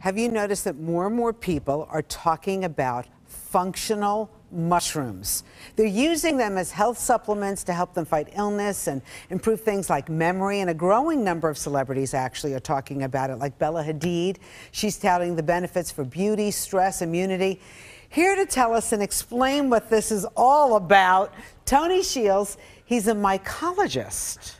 Have you noticed that more and more people are talking about functional mushrooms? They're using them as health supplements to help them fight illness and improve things like memory. And a growing number of celebrities actually are talking about it, like Bella Hadid. She's touting the benefits for beauty, stress, immunity. Here to tell us and explain what this is all about, Tony Shields. He's a mycologist.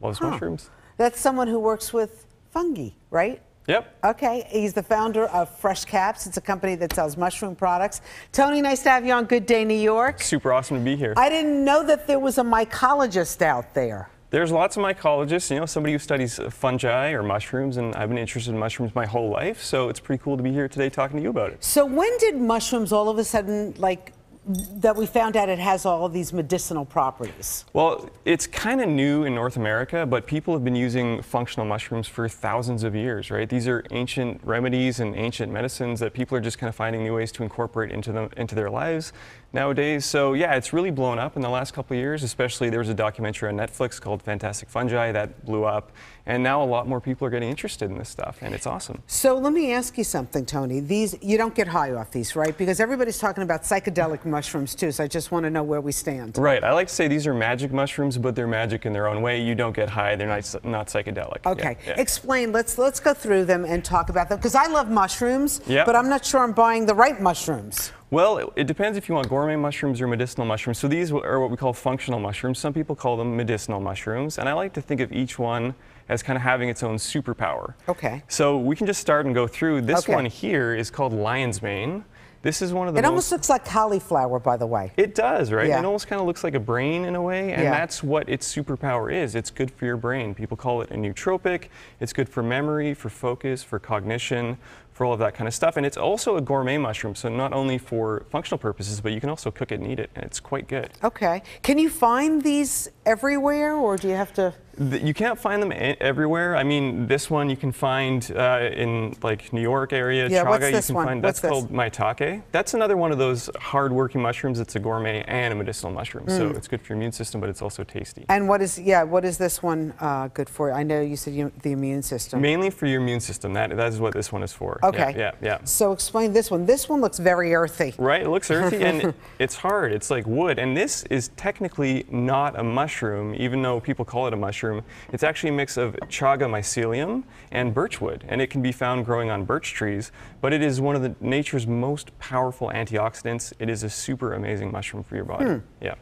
Loves Huh. mushrooms. That's someone who works with fungi, right? Yep. Okay, he's the founder of FreshCaps. It's a company that sells mushroom products. Tony, nice to have you on Good Day New York. Super awesome to be here. I didn't know that there was a mycologist out there. There's lots of mycologists, you know, somebody who studies fungi or mushrooms, and I've been interested in mushrooms my whole life, so it's pretty cool to be here today talking to you about it. So when did mushrooms all of a sudden like that we found out it has all of these medicinal properties? Well, it's kind of new in North America, but people have been using functional mushrooms for thousands of years, right? These are ancient remedies and ancient medicines that people are just kind of finding new ways to incorporate into them into their lives nowadays. So yeah, it's really blown up in the last couple years. Especially there was a documentary on Netflix called Fantastic Fungi that blew up, and now a lot more people are getting interested in this stuff, and it's awesome. So let me ask you something, Tony. These you don't get high off these, right? Because everybody's talking about psychedelic mushrooms too. So I just want to know where we stand. Right. I like to say these are magic mushrooms, but they're magic in their own way. You don't get high. They're not not psychedelic. Yeah, Okay, yeah. explain. Let's let's go through them and talk about them because I love mushrooms, Yep. but I'm not sure I'm buying the right mushrooms. Well, it, it depends if you want gourmet mushrooms or medicinal mushrooms. So these are what we call functional mushrooms. Some people call them medicinal mushrooms, and I like to think of each one as kind of having its own superpower. Okay. So we can just start and go through. This Okay. one here is called lion's mane. This is one of the It most almost looks like cauliflower, by the way. It does, right? Yeah. It almost kind of looks like a brain in a way, and Yeah. that's what its superpower is. It's good for your brain. People call it a nootropic. It's good for memory, for focus, for cognition, for all of that kind of stuff. And it's also a gourmet mushroom, so not only for functional purposes, but you can also cook it and eat it, and it's quite good. Okay. Can you find these everywhere, or do you have to? You can't find them everywhere. I mean, this one you can find uh, in like New York area. Yeah, Chaga, what's you this can one? find What's that's this? called maitake. That's another one of those hard-working mushrooms. It's a gourmet and a medicinal mushroom, so Mm. it's good for your immune system, but it's also tasty. And what is yeah? What is this one uh, good for? I know you said you, the immune system. Mainly for your immune system. That that is what this one is for. Yeah, Okay. Yeah, yeah. So explain this one. This one looks very earthy. Right, it looks earthy and it's hard. It's like wood. And this is technically not a mushroom, even though people call it a mushroom. It's actually a mix of chaga mycelium and birchwood. And it can be found growing on birch trees. But it is one of the nature's most powerful antioxidants. It is a super amazing mushroom for your body. Hmm. Yeah.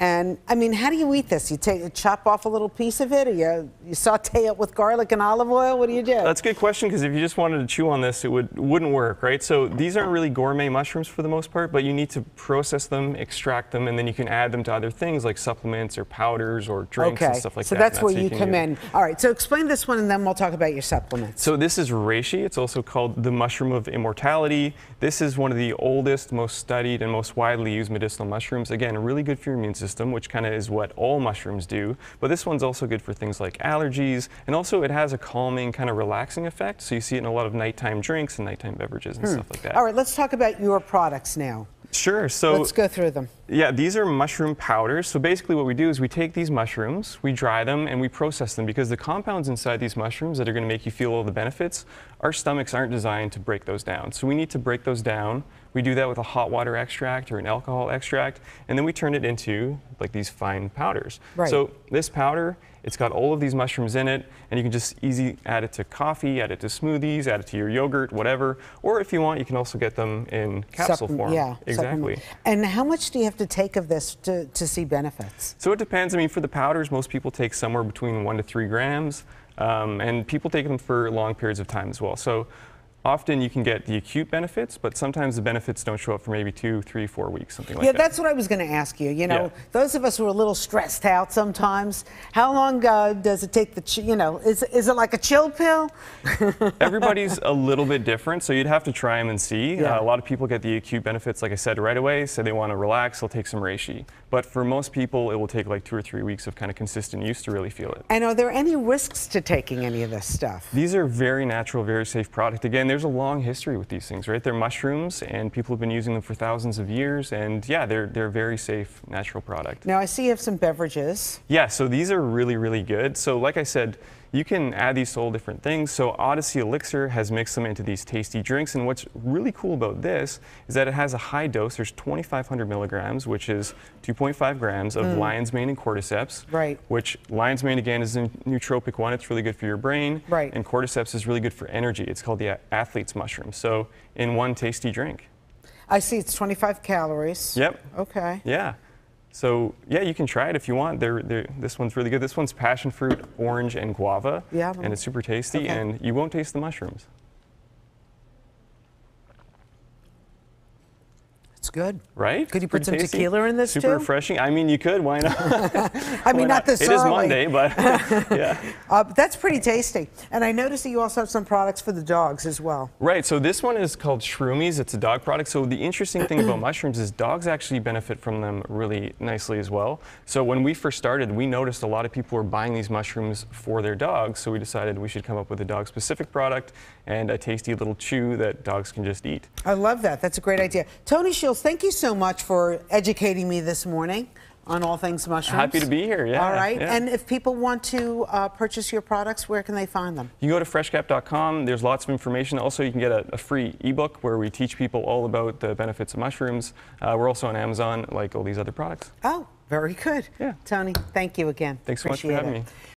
And I mean, how do you eat this? You take chop off a little piece of it, or you you saute it with garlic and olive oil. What do you do? That's a good question because if you just wanted to chew on this, it would wouldn't work, right? So these aren't really gourmet mushrooms for the most part, but you need to process them, extract them, and then you can add them to other things like supplements or powders or drinks okay. and stuff like that. so that. that's and where you come in. All right. So explain this one, and then we'll talk about your supplements. So this is reishi. It's also called the mushroom of immortality. This is one of the oldest, most studied, and most widely used medicinal mushrooms. Again, really good for your immune system, which kind of is what all mushrooms do. But this one's also good for things like allergies, and also it has a calming, kind of relaxing effect. So you see it in a lot of nighttime drinks and nighttime beverages and Hmm. stuff like that. All right. Let's talk about your products now. Sure. So let's go through them. Yeah, these are mushroom powders. So basically, what we do is we take these mushrooms, we dry them, and we process them because the compounds inside these mushrooms that are going to make you feel all the benefits, our stomachs aren't designed to break those down. So we need to break those down. We do that with a hot water extract or an alcohol extract, and then we turn it into like these fine powders. Right. So this powder, it's got all of these mushrooms in it, and you can just easy add it to coffee, add it to smoothies, add it to your yogurt, whatever. Or if you want, you can also get them in capsule form. Yeah. exactly. And how much do you have to take of this to, to see benefits? So it depends. I mean, for the powders, most people take somewhere between one to three grams, um, and people take them for long periods of time as well. So often you can get the acute benefits, but sometimes the benefits don't show up for maybe two, three, four weeks, something like yeah, that. Yeah, that's what I was going to ask you. You know, Yeah. those of us who are a little stressed out sometimes, how long uh, does it take the, you know, is, is it like a chill pill? Everybody's a little bit different, so you'd have to try them and see. Yeah. Uh, a lot of people get the acute benefits, like I said, right away. so they want to relax, they'll take some reishi. But for most people, it will take like two or three weeks of kind of consistent use to really feel it. And are there any risks to taking any of this stuff? These are very natural, very safe product. Again, there's a long history with these things, right? They're mushrooms, and people have been using them for thousands of years. And yeah, they're they're a very safe, natural product. Now, I see you have some beverages. Yeah, so these are really, really good. So like I said, you can add these to all different things. So Odyssey Elixir has mixed them into these tasty drinks. And what's really cool about this is that it has a high dose. There's 2,500 milligrams, which is 2.5 grams of lion's mane and cordyceps. Mm. Right. Which lion's mane again is a nootropic one. It's really good for your brain. Right. And cordyceps is really good for energy. It's called the athlete's mushroom. So in one tasty drink. I see it's 25 calories. Yep. Okay. Yeah. So yeah, you can try it if you want. They're, they're, this one's really good. This one's passion fruit, orange, and guava. Yeah. And it's super tasty, Okay. and you won't taste the mushrooms. Good. Right? Could you put Pretty some tasty. tequila in this Super too? refreshing. I mean, you could. Why not? I mean, Why not this It is early. Monday, but yeah. Uh, that's pretty tasty. And I noticed that you also have some products for the dogs as well. Right, so this one is called Shroomies. It's a dog product. So the interesting thing about mushrooms is dogs actually benefit from them really nicely as well. So when we first started, we noticed a lot of people were buying these mushrooms for their dogs. So we decided we should come up with a dog specific product and a tasty little chew that dogs can just eat. I love that. That's a great idea. Tony Shields, thank you so much for educating me this morning on all things mushrooms. Happy to be here, yeah, All right. yeah. And if people want to uh, purchase your products, where can they find them? You can go to freshcap.com. There's lots of information. Also, you can get a, a free ebook where we teach people all about the benefits of mushrooms. Uh, we're also on Amazon, like all these other products. Oh, very good. Yeah. Tony, thank you again. Thanks so much for having it. me.